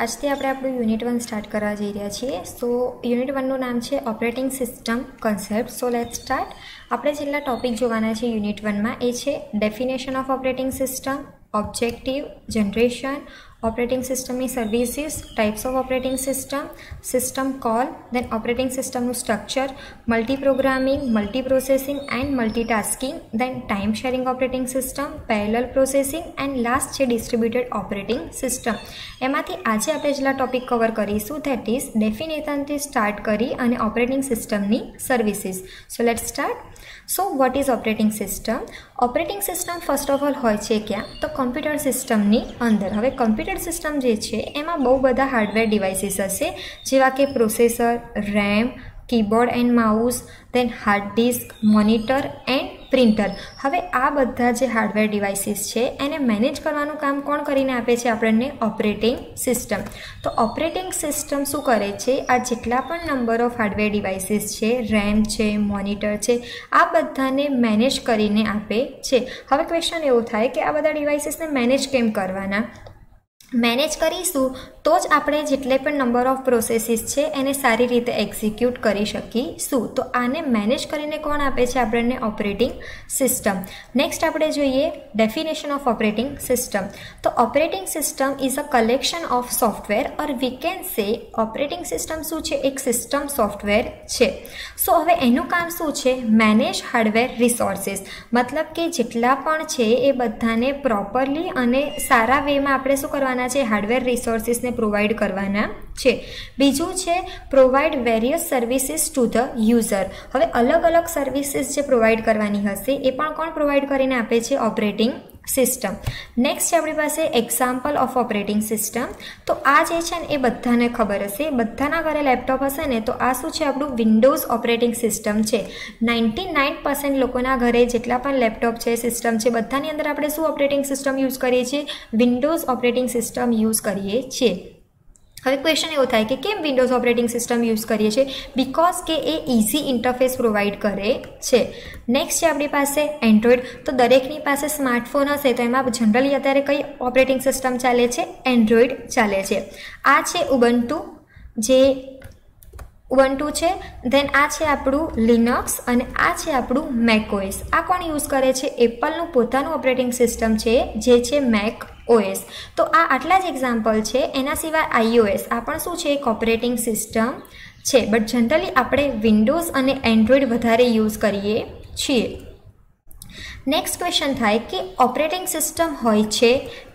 આજથી આપણે આપણું યુનિટ વન સ્ટાર્ટ કરવા જઈ રહ્યા છીએ. સો યુનિટ વનનું નામ છે operating system concept. So let start આપણે જેટલા ટોપિક જોવાના છે યુનિટ વનમાં. એ છે definition of operating system, objective, generation operating સિસ્ટમની services types of operating system system call then operating સિસ્ટમનું structure multi programming multi processing and multitasking then time sharing operating system parallel processing and last છે distributed operating system એમાંથી આજે આપણે જેટલા topic cover કરીશું that is ડેફિનેશનથી start કરી અને ઓપરેટિંગ સિસ્ટમની services so let start so what is operating system operating system first of all હોય છે ક્યાં? તો કમ્પ્યુટર સિસ્ટમની અંદર. હવે કમ્પ્યુટર સિસ્ટમ જે છે, એમાં બહુ બધા હાર્ડવેર ડિવાઇસીસ હશે, જેવા કે processor, RAM, keyboard and mouse then hard disk monitor and printer. હવે આ બધા જે હાર્ડવેર ડિવાઇસીસ છે, એને મેનેજ કરવાનું કામ કોણ કરીને આપે છે? આપણને ઓપરેટિંગ સિસ્ટમ. તો ઓપરેટિંગ સિસ્ટમ શું કરે છે? આ જેટલા પણ નંબર ઓફ હાર્ડવેર ડિવાઇસીસ છે, રેમ છે, મોનિટર છે, આ બધાને મેનેજ કરીને આપે છે. હવે ક્વેશ્ચન એવું થાય કે આ બધા ડિવાઇસીસને મેનેજ કેમ કરવાના? મેનેજ કરીશું, તો જ આપણે જેટલે પણ નંબર ઓફ પ્રોસેસીસ છે એને સારી રીતે એક્ઝિક્યુટ કરી શકીશું. તો આને મેનેજ કરીને કોણ આપે છે? આપણને ઓપરેટિંગ સિસ્ટમ નેક્સ્ટ આપણે જોઈએ ડેફિનેશન ઓફ ઓપરેટિંગ સિસ્ટમ તો operating system is a collection of software or we can say operating system શું છે? એક સિસ્ટમ સોફ્ટવેર છે. સો હવે એનું કામ શું છે? મેનેજ હાર્ડવેર રિસોર્સિસ મતલબ કે જેટલા પણ છે એ બધાને પ્રોપરલી અને સારા વેમાં આપણે શું કરવાના? કરવાના છે હાર્ડવેર રિસોર્સિસને પ્રોવાઈડ કરવાના છે. બીજું છે provide various services to the user હવે અલગ અલગ સર્વિસીસ જે પ્રોવાઈડ કરવાની હશે, એ પણ કોણ પ્રોવાઈડ કરીને આપે છે? ઓપરેટિંગ સિસ્ટમ નેક્સ્ટ આપણી પાસે એક્ઝામ્પલ ઓફ ઓપરેટિંગ સિસ્ટમ તો આ જે છે ને, એ બધાને ખબર હશે. બધાના ઘરે લેપટોપ હશે ને, તો આ શું છે? આપણું વિન્ડોઝ ઓપરેટિંગ સિસ્ટમ છે. નાઇન્ટી નાઇન પર્સન્ટ લોકોના ઘરે જેટલા પણ લેપટોપ છે સિસ્ટમ છે, બધાની અંદર આપણે શું ઓપરેટિંગ સિસ્ટમ યુઝ કરીએ છીએ? વિન્ડોઝ ઓપરેટિંગ સિસ્ટમ યુઝ કરીએ છીએ. હવે ક્વેશ્ચન એવો થાય કે કેમ વિન્ડોઝ ઓપરેટિંગ સિસ્ટમ યુઝ કરીએ છીએ? બિકોઝ કે એ ઇઝી ઇન્ટરફેસ પ્રોવાઈડ કરે છે. નેક્સ્ટ છે આપણી પાસે એન્ડ્રોઈડ તો દરેકની પાસે સ્માર્ટફોન હશે તો એમાં જનરલી અત્યારે કઈ ઓપરેટિંગ સિસ્ટમ ચાલે છે? એન્ડ્રોઈડ ચાલે છે. આ છે ઉબન્ટુ જે ઉબન્ટુ છે. ધેન આ છે આપણું લિનક્સ અને આ છે આપણું મેકઓએસ આ કોણ યુઝ કરે છે? એપલનું પોતાનું ઓપરેટિંગ સિસ્ટમ છે, જે છે મેક ઓએસ તો આ આટલા જ એક્ઝામ્પલ છે. એના સિવાય આઈઓએસ આ પણ શું છે? એક ઓપરેટિંગ સિસ્ટમ છે. બટ જનરલી આપણે વિન્ડોઝ અને એન્ડ્રોઈડ વધારે યુઝ કરીએ છીએ. નેક્સ્ટ ક્વેશ્ચન થાય કે ઓપરેટિંગ સિસ્ટમ હોય છે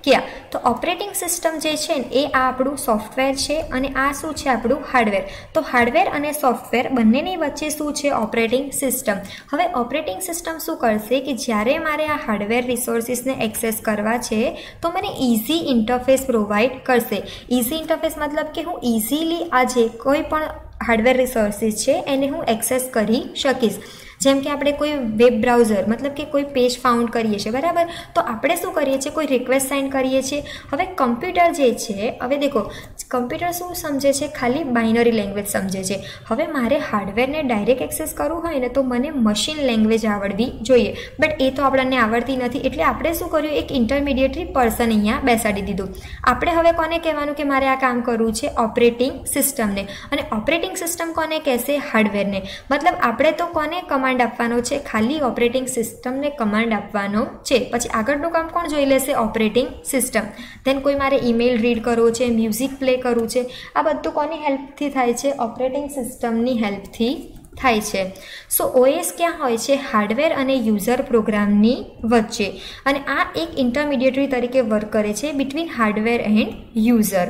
ક્યાં? તો ઓપરેટિંગ સિસ્ટમ જે છે ને, એ આ આપણું સોફ્ટવેર છે અને આ શું છે આપણું હાર્ડવેર તો હાર્ડવેર અને સોફ્ટવેર બંનેની વચ્ચે શું છે ઓપરેટિંગ સિસ્ટમ હવે ઓપરેટિંગ સિસ્ટમ શું કરશે કે જ્યારે મારે આ હાર્ડવેર રિસોર્સિસને એક્સેસ કરવા છે, તો મને ઇઝી ઇન્ટરફેસ પ્રોવાઈડ કરશે. ઇઝી ઇન્ટરફેસ મતલબ કે હું ઇઝીલી આ જે કોઈ પણ હાર્ડવેર રિસોર્સિસ છે, એને હું એક્સેસ કરી શકીશ. જેમ કે આપણે કોઈ વેબ બ્રાઉઝર મતલબ કે કોઈ પેજ ફાઉન્ડ કરીએ છીએ, બરાબર? તો આપણે શું કરીએ છીએ? કોઈ રિક્વેસ્ટ સાઇન કરીએ છીએ. હવે કમ્પ્યુટર જે છે, હવે દેખો કમ્પ્યુટર શું સમજે છે? ખાલી બાઇનરી લેંગ્વેજ સમજે છે. હવે મારે હાર્ડવેરને ડાયરેક્ટ એક્સેસ કરવું હોય ને, તો મને મશીન લેંગ્વેજ આવડવી જોઈએ. બટ એ તો આપણને આવડતી નથી. એટલે આપણે શું કર્યું? એક ઇન્ટરમીડિયેટરી પર્સન અહીંયા બેસાડી દીધું. આપણે હવે કોને કહેવાનું કે મારે આ કામ કરવું છે? ઓપરેટિંગ સિસ્ટમને અને ઓપરેટિંગ સિસ્ટમ કોને કહેશે? હાર્ડવેરને મતલબ આપણે તો કોને કમાન્ડ કમાન્ડ આપવાનો છે, ખાલી ઓપરેટિંગ સિસ્ટમને કમાન્ડ આપવાનો છે. પછી આગળનું કામ કોણ જોઈ લેશે? ઓપરેટિંગ સિસ્ટમ ધેન કોઈ મારે ઈમેલ રીડ કરવો છે મ્યુઝિક પ્લે કરવું છે, આ બધું કોની હેલ્પથી થાય છે? ઓપરેટિંગ સિસ્ટમની હેલ્પથી થાય છે. સો ઓએસ ક્યાં હોય છે? હાર્ડવેર અને યુઝર પ્રોગ્રામની વચ્ચે. અને આ એક ઇન્ટરમીડિયેટરી તરીકે વર્ક કરે છે between hardware and user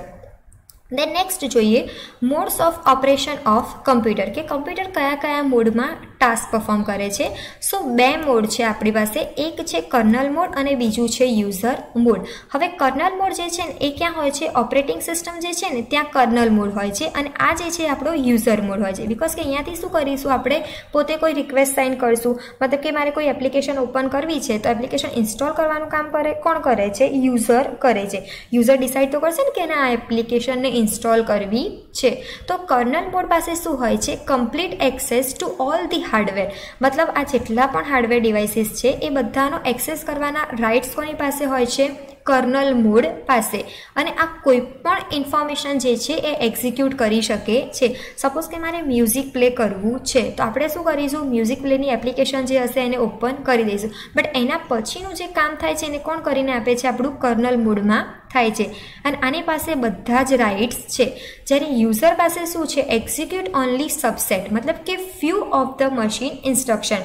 then next જોઈએ modes of operation of computer કે કમ્પ્યુટર કયા કયા મોડમાં ટાસ્ક પરફોર્મ કરે છે? સો બે મોડ છે આપણી પાસે. એક છે કર્નલ મોડ અને બીજું છે યુઝર મોડ હવે કર્નલ મોડ જે છે ને, એ ક્યાં હોય છે? ઓપરેટિંગ સિસ્ટમ જે છે ને, ત્યાં કર્નલ મોડ હોય છે. અને આ જે છે આપણો યુઝર મોડ હોય છે. બિકોઝ કે અહીંયાથી શું કરીશું આપણે? પોતે કોઈ રિક્વેસ્ટ સાઇન કરીશું. મતલબ કે મારે કોઈ એપ્લિકેશન ઓપન કરવી છે, તો એપ્લિકેશન ઇન્સ્ટોલ કરવાનું કામ કરે. કોણ કરે છે? યુઝર કરે છે. યુઝર ડિસાઇડ તો કરશે ને કે ના, આ એપ્લિકેશનને ઇન્સ્ટોલ કરવી છે. તો કર્નલ મોડ પાસે શું હોય છે? Complete access to all the hardware મતલબ આ જેટલા પણ હાર્ડવેર ડિવાઇસીસ છે, એ બધાનો એક્સેસ કરવાના રાઇટ્સ કોની પાસે હોય છે? કર્નલ મોડ પાસે. અને આ કોઈ પણ ઇન્ફોર્મેશન જે છે, એ એક્ઝિક્યુટ કરી શકે છે. સપોઝ કે મારે મ્યુઝિક પ્લે કરવું છે, તો આપણે શું કરીશું? મ્યુઝિક પ્લેની એપ્લિકેશન જે હશે, એને ઓપન કરી દઈશું. બટ એના પછીનું જે કામ થાય છે, એને કોણ કરીને આપે છે? આપણું કર્નલ મોડમાં થાય છે. અને આની પાસે બધા જ રાઇટ્સ છે. જ્યારે યુઝર પાસે શું છે? એક્ઝિક્યુટ ઓનલી સબસેટ મતલબ કે few of the machine instruction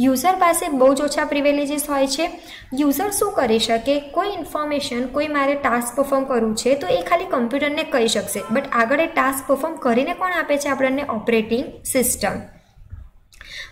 user પાસે બહુ જ ઓછા પ્રિવેલેજીસ હોય છે. યુઝર શું કરી શકે? કોઈ ઇન્ફોર્મેશન કોઈ મારે ટાસ્ક પરફોર્મ કરવું છે, તો એ ખાલી કમ્પ્યુટરને કહી શકશે. બટ આગળ એ ટાસ્ક પરફોર્મ કરીને કોણ આપે છે? આપણને operating system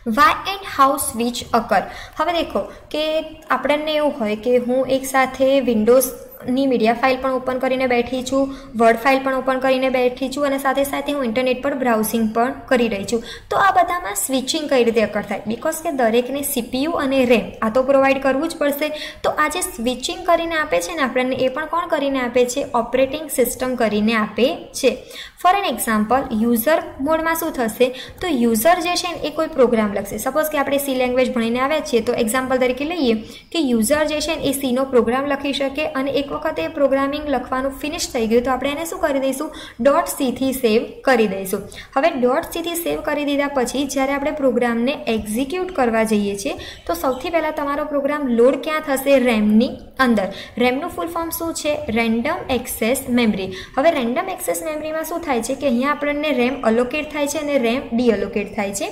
why and how switch occur હવે દેખો કે આપણને એવું હોય કે હું એકસાથે વિન્ડોઝ ની મીડિયા ફાઇલ પણ ઓપન કરીને બેઠી છું વર્ડ ફાઇલ પણ ઓપન કરીને બેઠી છું અને સાથે સાથે હું ઇન્ટરનેટ પર બ્રાઉઝિંગ પણ કરી રહી છું. તો આ બધામાં સ્વિચિંગ કઈ રીતે અકર થાય? બિકોઝ કે દરેકને સીપીયુ અને રેમ આ તો પ્રોવાઈડ કરવું જ પડશે. તો આ જે સ્વિચિંગ કરીને આપે છે ને, આપણને એ પણ કોણ કરીને આપે છે? ઓપરેટિંગ સિસ્ટમ કરીને આપે છે. ફોર એન એક્ઝામ્પલ યુઝર મોડમાં શું થશે? તો યુઝર જે છે ને, એ કોઈ પ્રોગ્રામ લખશે. સપોઝ કે આપણે સી લેંગ્વેજ ભણીને આવ્યા છીએ, તો એક્ઝામ્પલ તરીકે લઈએ કે યુઝર જે છે ને, એ સીનો પ્રોગ્રામ લખી શકે અને એક વખતે પ્રોગ્રામિંગ લખવાનું ફિનિશ થઈ ગયું તો આપણે એને શું કરી દઈશું? ડોટ સીથી સેવ કરી દઈશું. હવે ડોટ સીથી સેવ કરી દીધા પછી જ્યારે આપણે પ્રોગ્રામને એક્ઝિક્યુટ કરવા જઈએ છીએ, તો સૌથી પહેલાં તમારો પ્રોગ્રામ લોડ ક્યાં થશે? રેમની અંદર. રેમનું ફૂલ ફોર્મ શું છે? રેન્ડમ એક્સેસ મેમરી હવે રેન્ડમ એક્સેસ મેમરીમાં શું થાય છે કે અહીંયા આપણને રેમ અલોકેટ થાય છે અને રેમ ડીઅલોકેટ થાય છે.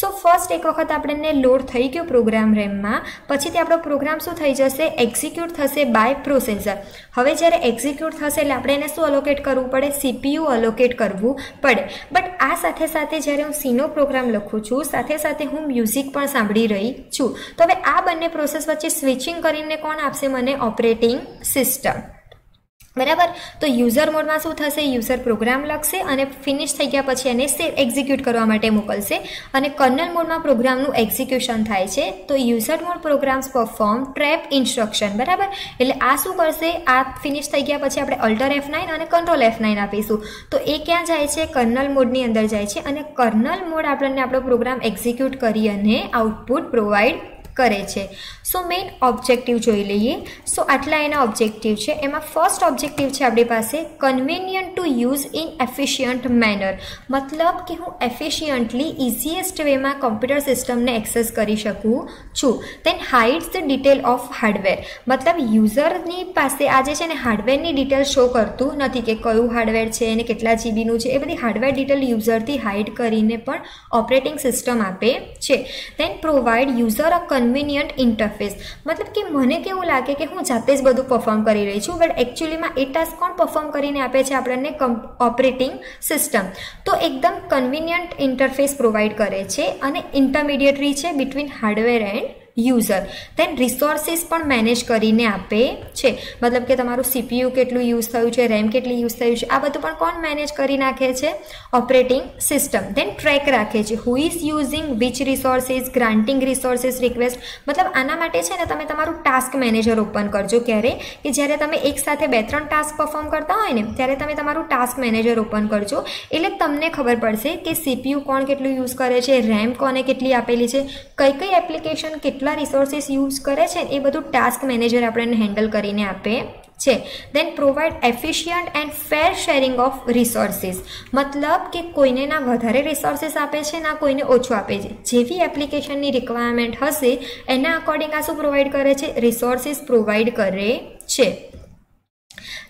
સો ફર્સ્ટ એક વખત આપણને લોડ થઈ ગયો પ્રોગ્રામ રેમમાં પછીથી આપણો પ્રોગ્રામ શું થઈ જશે? એક્ઝિક્યુટ થશે બાય પ્રોસેસર હવે જ્યારે એક્ઝિક્યુટ થશે એટલે આપણે એને શું અલોકેટ કરવું પડે? સીપીયુ અલોકેટ કરવું પડે. બટ આ સાથે સાથે જ્યારે હું સીનો પ્રોગ્રામ લખું છું, સાથે સાથે હું મ્યુઝિક પણ સાંભળી રહી છું. તો હવે આ બંને પ્રોસેસ વચ્ચે સ્વિચિંગ કરીને કોણ આપશે મને? ઓપરેટિંગ સિસ્ટમ બરાબર? તો યુઝર મોડમાં શું થશે? યુઝર પ્રોગ્રામ લખશે અને ફિનિશ થઈ ગયા પછી એને સેવ એક્ઝિક્યુટ કરવા માટે મોકલશે. અને કર્નલ મોડમાં પ્રોગ્રામનું એક્ઝિક્યુશન થાય છે. તો user mode programs perform trap instruction બરાબર? એટલે આ શું કરશે? આ ફિનિશ થઈ ગયા પછી આપણે અલ્ટર એફ નાઇન અને કંટ્રોલ એફ નાઇન આપીશું. તો એ ક્યાં જાય છે? કર્નલ મોડની અંદર જાય છે. અને કર્નલ મોડ આપણને આપણો પ્રોગ્રામ એક્ઝિક્યુટ કરી અને આઉટપુટ પ્રોવાઈડ કરે છે. સો મેઇન ઓબ્જેક્ટિવ જોઈ લઈએ. સો આટલા એના ઓબ્જેક્ટિવ છે. એમાં ફર્સ્ટ ઓબ્જેક્ટિવ છે આપણી પાસે convenient to use in efficient manner મતલબ કે હું એફિશિયન્ટલી ઇઝીએસ્ટ વેમાં કોમ્પ્યુટર સિસ્ટમને એક્સેસ કરી શકું છું. Then hides the detail of hardware મતલબ યુઝરની પાસે આજે છે ને હાર્ડવેરની ડિટેલ શો કરતું નથી કે કયું હાર્ડવેર છે અને કેટલા જીબીનું છે. એ બધી હાર્ડવેર ડિટેલ યુઝરથી હાઇડ કરીને પણ ઓપરેટિંગ સિસ્ટમ આપે છે. Then provide user a convenient interface મતલબ કે મને કેવું લાગે કે હું જાતે જ બધું પરફોર્મ કરી રહી છું બટ એકચ્યુઅલીમાં એ ટાસ્ક કોણ પરફોર્મ કરીને આપે છે આપણને ઓપરેટિંગ સિસ્ટમ તો એકદમ કન્વિનિયન્ટ ઇન્ટરફેસ પ્રોવાઈડ કરે છે અને ઇન્ટરમીડિયેટરી છે between hardware and user then resources પણ મેનેજ કરીને આપે છે. મતલબ કે તમારું સીપીયુ કેટલું યુઝ થયું છે રેમ કેટલી યુઝ થયું છે, આ બધું પણ કોણ મેનેજ કરી નાખે છે? ઓપરેટિંગ સિસ્ટમ દેન ટ્રેક રાખે છે. Who is using which resources granting resources request મતલબ આના માટે છે ને તમે તમારું ટાસ્ક મેનેજર ઓપન કરજો ક્યારે? કે જ્યારે તમે એક સાથે બે ત્રણ ટાસ્ક પરફોર્મ કરતા હોય ને, ત્યારે તમે તમારું ટાસ્ક મેનેજર ઓપન કરજો. એટલે તમને ખબર પડશે કે સીપીયુ કોણ કેટલું યુઝ કરે છે રેમ કોને કેટલી આપેલી છે કઈ કઈ એપ્લિકેશન કેટલી કેટલા રિસોર્સિસ યુઝ કરે છે એ બધું ટાસ્ક મેનેજર આપણને હેન્ડલ કરીને આપે છે. Then provide efficient and fair sharing of resources મતલબ કે કોઈને ના વધારે રિસોર્સિસ આપે છે, ના કોઈને ઓછું આપે છે. જેવી એપ્લિકેશનની રિક્વાયરમેન્ટ હશે, એના અકોર્ડિંગ આ શું પ્રોવાઈડ કરે છે? રિસોર્સિસ પ્રોવાઈડ કરે છે.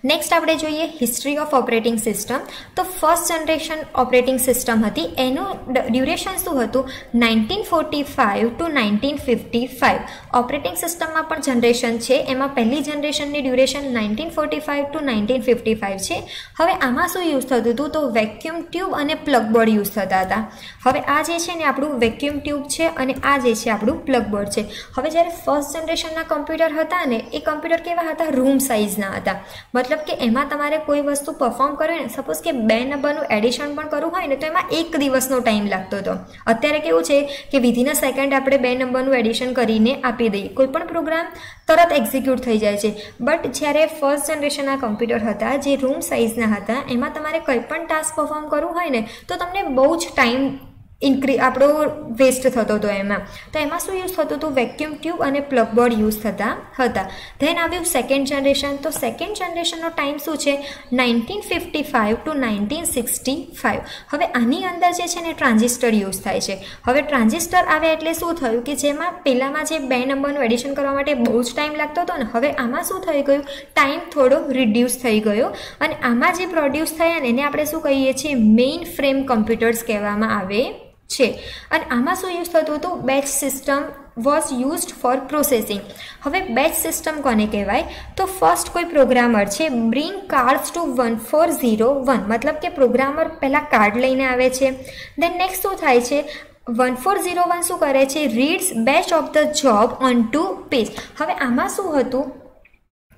નેક્સ્ટ આપણે જોઈએ હિસ્ટ્રી ઓફ ઓપરેટિંગ સિસ્ટમ તો ફર્સ્ટ જનરેશન ઓપરેટિંગ સિસ્ટમ હતી. એનું ડ્યુરેશન શું હતું? Nineteen forty five to nineteen fifty five operating સિસ્ટમમાં પણ જનરેશન છે. એમાં પહેલી જનરેશનની duration nineteen forty five to nineteen fifty five છે. હવે આમાં શું યુઝ થતું હતું? તો વેક્યુમ ટ્યુબ અને પ્લગ બોર્ડ યુઝ થતા હતા. હવે આ જે છે ને આપણું વેક્યુમ ટ્યુબ છે અને આ જે છે આપણું પ્લગ બોર્ડ છે. હવે જ્યારે ફર્સ્ટ જનરેશનના કમ્પ્યુટર હતા ને, એ કમ્પ્યુટર કેવા હતા? રૂમ સાઇઝના હતા. મતલબ મતલબ કે એમાં તમારે કોઈ વસ્તુ પરફોર્મ કરવી ને સપોઝ કે બે નંબરનું એડિશન પણ કરવું હોય ને, તો એમાં એક દિવસનો ટાઈમ લાગતો હતો. અત્યારે કેવું છે કે વિધિન સેકન્ડ આપણે બે નંબરનું એડિશન કરીને આપી દઈએ. કોઈ પણ પ્રોગ્રામ તરત એક્ઝિક્યુટ થઈ જાય છે. બટ જ્યારે ફર્સ્ટ જનરેશનના કમ્પ્યુટર હતા, જે રૂમ સાઇઝના હતા, એમાં તમારે કંઈ પણ ટાસ્ક પરફોર્મ કરવું હોય ને, તો તમને બહુ જ ટાઈમ ઇન્ક્રી આપણો વેસ્ટ થતો હતો એમાં. તો એમાં શું યુઝ થતું હતું? વેક્યુમ ટ્યુબ અને પ્લગ બોર્ડ યુઝ થતા હતા. ધેન આવ્યું સેકન્ડ જનરેશન તો સેકન્ડ જનરેશનનો ટાઈમ શું છે? Nineteen fifty five to nineteen sixty five હવે આની અંદર જે છે ને ટ્રાન્ઝિસ્ટર યુઝ થાય છે. હવે ટ્રાન્ઝિસ્ટર આવે એટલે શું થયું કે જેમાં પહેલાંમાં જે બે નંબરનું એડિશન કરવા માટે બહુ જ ટાઈમ લાગતો હતો ને, હવે આમાં શું થઈ ગયું? ટાઈમ થોડો રિડ્યુસ થઈ ગયો. અને આમાં જે પ્રોડ્યુસ થયા ને, એને આપણે શું કહીએ છીએ? મેઇન ફ્રેમ કમ્પ્યુટર્સ કહેવામાં આવે. છે. અને આમાં શું યુઝ થતું હતું? Batch system was used for processing હવે બેચ સિસ્ટમ કોને કહેવાય? તો ફર્સ્ટ કોઈ પ્રોગ્રામર છે bring cards to one four zero one મતલબ કે પ્રોગ્રામર પહેલાં કાર્ડ લઈને આવે છે. દેન નેક્સ્ટ શું થાય છે? વન ફોર ઝીરો વન શું કરે છે? Reads batch of the job on to page હવે આમાં શું હતું?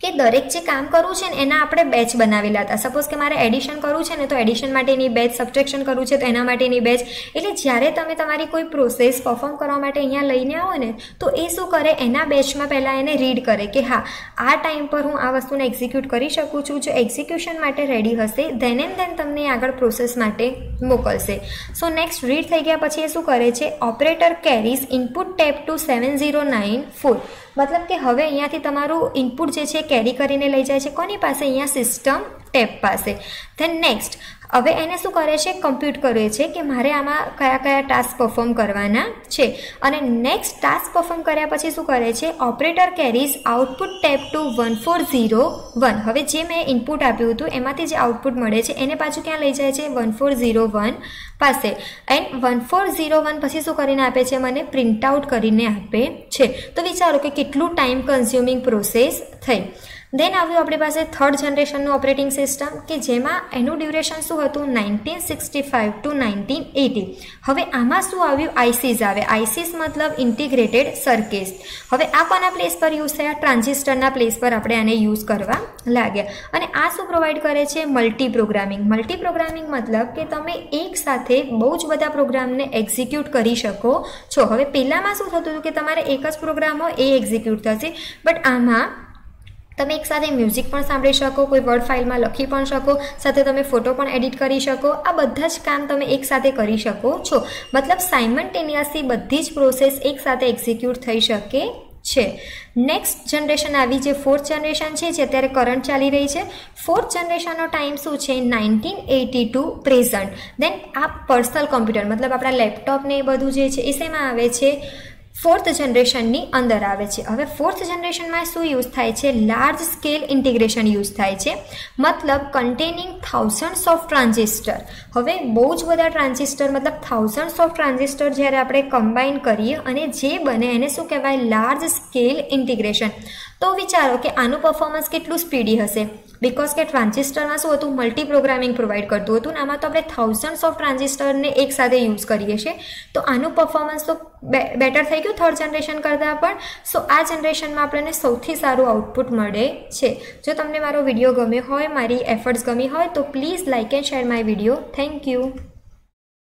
કે દરેક જે કામ કરવું છે ને, એના આપણે બેચ બનાવેલા હતા. સપોઝ કે મારે એડિશન કરવું છે ને, તો એડિશન માટેની બેચ સબટ્રેક્શન કરવું છે, તો એના માટેની બેચ એટલે જ્યારે તમે તમારી કોઈ પ્રોસેસ પરફોર્મ કરવા માટે અહીંયા લઈને આવો ને, તો એ શું કરે? એના બેચમાં પહેલાં એને રીડ કરે કે હા, આ ટાઈમ પર હું આ વસ્તુને એક્ઝિક્યુટ કરી શકું છું. જો એક્ઝિક્યુશન માટે રેડી હશે ધેન એન્ડ ધેન તમને આગળ પ્રોસેસ માટે મોકલશે. સો નેક્સ્ટ રીડ થઈ ગયા પછી એ શું કરે છે? Operator carries input tape to seven zero nine four મતલબ કે હવે અહીંયાથી તમારું ઇનપુટ જે છે કેરી કરીને લઈ જાય છે. કોની પાસે? અહીંયા સિસ્ટમ ટેપ પાસે. ધેન નેક્સ્ટ હવે એને શું કરે છે? કમ્પ્યુટ કરે છે કે મારે આમાં કયા કયા ટાસ્ક પરફોર્મ કરવાના છે. અને નેક્સ્ટ ટાસ્ક પરફોર્મ કર્યા પછી શું કરે છે? Operator carries output tape to one four zero one હવે જે મેં ઇનપુટ આપ્યું હતું, એમાંથી જે આઉટપુટ મળે છે, એને પાછું ક્યાં લઈ જાય છે? વન ફોર ઝીરો વન પાસે. And one four zero one પછી શું કરીને આપે છે? મને પ્રિન્ટ આઉટ કરીને આપે છે. તો વિચારો કે કેટલું ટાઈમ કન્ઝ્યુમિંગ પ્રોસેસ થઈ. દેન આવ્યું આપણી પાસે થર્ડ જનરેશનનું ઓપરેટિંગ સિસ્ટમ કે જેમાં એનું ડ્યુરેશન શું હતું? Nineteen sixty five to nineteen eighty હવે આમાં શું આવ્યું? આઈસીસ આવે. આઈસીસ મતલબ ઇન્ટિગ્રેટેડ સર્કિસ હવે આ કોના પ્લેસ પર યુઝ થયા? ટ્રાન્ઝિસ્ટરના પ્લેસ પર આપણે આને યુઝ કરવા લાગ્યા. અને આ શું પ્રોવાઈડ કરે છે? મલ્ટી પ્રોગ્રામિંગ મલ્ટી પ્રોગ્રામિંગ મતલબ કે તમે એક સાથે બહુ જ બધા પ્રોગ્રામને એક્ઝિક્યુટ કરી શકો છો. હવે પહેલાંમાં શું થતું હતું કે તમારે એક જ પ્રોગ્રામ હોય એ એક્ઝિક્યુટ થશે. બટ આમાં તમે એકસાથે મ્યુઝિક પણ સાંભળી શકો, કોઈ વર્ડ ફાઇલમાં લખી પણ શકો, સાથે તમે ફોટો પણ એડિટ કરી શકો, આ બધા જ કામ તમે એકસાથે કરી શકો છો. મતલબ સાયમન્ટેનિયસલી બધી જ પ્રોસેસ એકસાથે એક્ઝિક્યુટ થઈ શકે છે. નેક્સ્ટ જનરેશન આવી જે ફોર્થ જનરેશન છે, જે અત્યારે કરંટ ચાલી રહી છે ફોર્થ જનરેશનનો ટાઈમ શું છે? Nineteen eighty to present then આ પર્સનલ કોમ્પ્યુટર મતલબ આપણા લેપટોપ ને એ બધું જે છે, એ શેમાં આવે છે? ફોર્થ જનરેશનની અંદર આવે છે. હવે ફોર્થ જનરેશનમાં શું યુઝ થાય છે? લાર્જ સ્કેલ ઇન્ટિગ્રેશન યુઝ થાય છે. મતલબ કન્ટેનિંગ થાઉઝન્ડ્સ ઓફ ટ્રાન્ઝિસ્ટર હવે બહુ જ બધા ટ્રાન્ઝિસ્ટર મતલબ થાઉઝન્ડ્સ ઓફ ટ્રાન્ઝિસ્ટર જ્યારે આપણે કમ્બાઈન કરીએ અને જે બને એને શું કહેવાય? લાર્જ સ્કેલ ઇન્ટિગ્રેશન તો વિચારો કે આનું પરફોર્મન્સ કેટલું સ્પીડી હશે? બિકોઝ કે ટ્રાન્ઝિસ્ટરમાં શું હતું? મલ્ટી પ્રોગ્રામિંગ પ્રોવાઈડ કરતું હતું ને આમાં તો આપણે થાઉઝન્ડ્સ ઓફ ટ્રાન્ઝિસ્ટરને એકસાથે યુઝ કરીએ છીએ. તો આનું પરફોર્મન્સ તો બેટર થઈ ગયું થર્ડ જનરેશન કરતાં પણ. સો આ જનરેશનમાં આપણને સૌથી સારું આઉટપુટ મળે છે. જો તમને મારો વીડિયો ગમ્યો હોય, મારી એફર્ટ્સ ગમી હોય, તો please like and share my video thank you